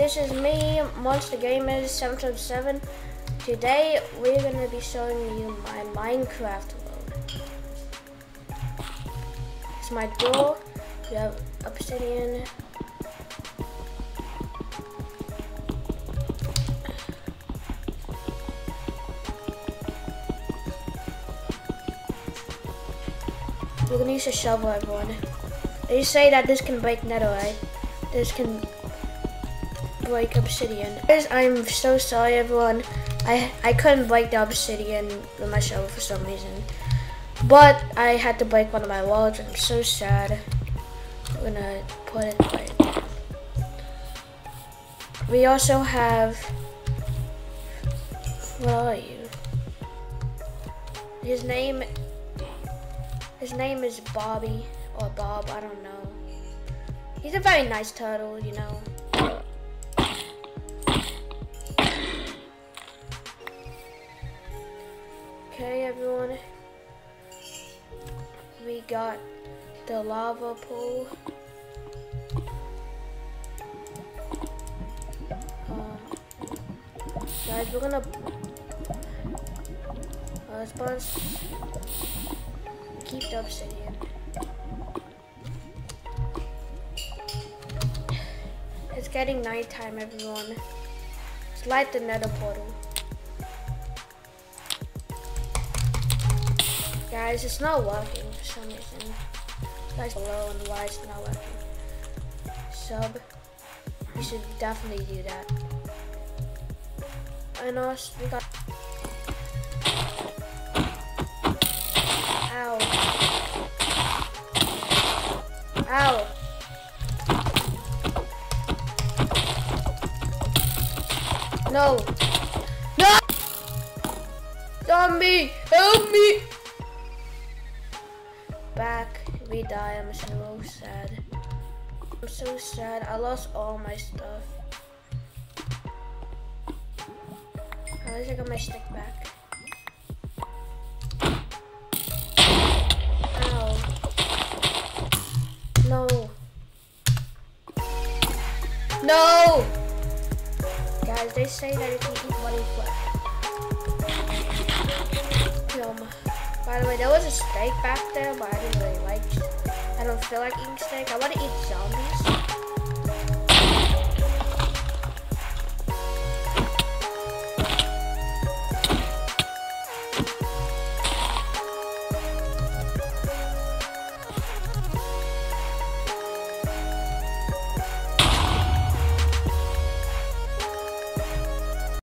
this is me, MonsterGamerz777. Today we're gonna be showing you my Minecraft world. It's my door. We have obsidian. We're gonna use a shovel, everyone. They say that this can break netherite. This can break obsidian. I'm so sorry, everyone. I I couldn't break the obsidian with my shovel for some reason. But I had to break one of my walls, and I'm so sad. I'm gonna put it right. We also have. Where are you? His name his name is Bobby or Bob, I don't know. He's a very nice turtle, you know. Okay, everyone. We got the lava pool. Uh, guys, we're gonna uh, sponge keep the obsidian. It's getting nighttime, everyone. Let's light the nether portal. Guys, it's not working for some reason. Guys below and why it's not working. Sub. You should definitely do that. And us, we got Ow. Ow. No. No! Zombie! Help me! Back. We die. I'm so sad. I'm so sad. I lost all my stuff. At least I got my stick back. No. No! Guys, they say that you eat money flip. By the way, there was a snake back there, but I didn't really like I don't feel like eating snake. I want to eat zombies.